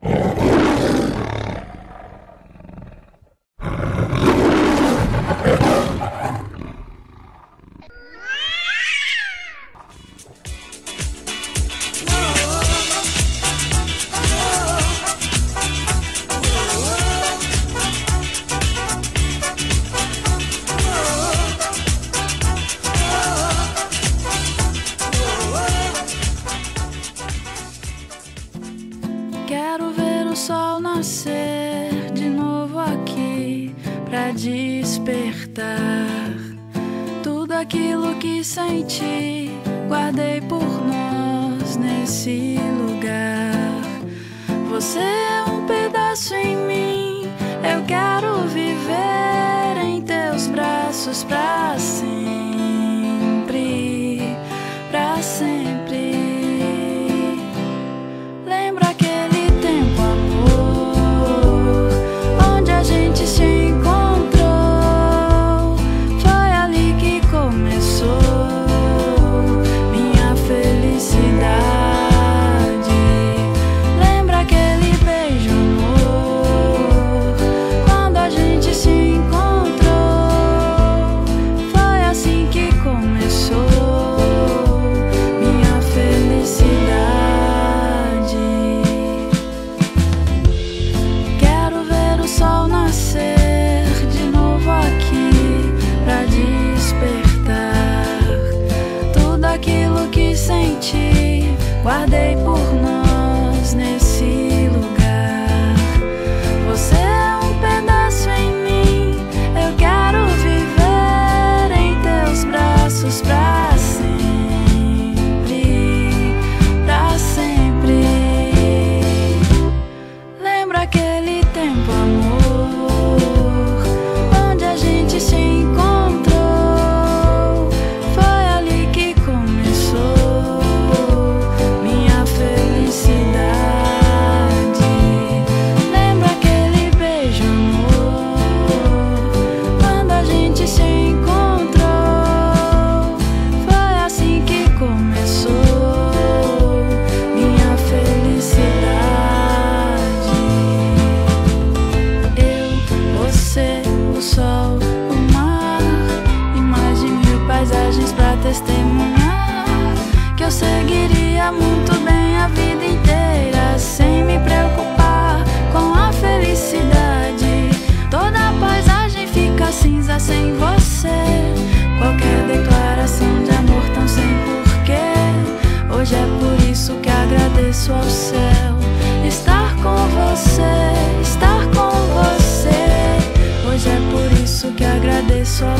Quero despertar tudo aquilo que senti. Guardei por nós nesse lugar. Você é um pedaço em mim. Eu quero viver em teus braços pra sempre, Guardei por mensagens pra testemunhar que eu seguiria muito bem a vida inteira sem me preocupar com a felicidade. Toda a paisagem fica cinza sem você. Qualquer declaração de amor tão sem porquê. Hoje é por isso que agradeço ao céu estar com você, estar com você. Hoje é por isso que agradeço ao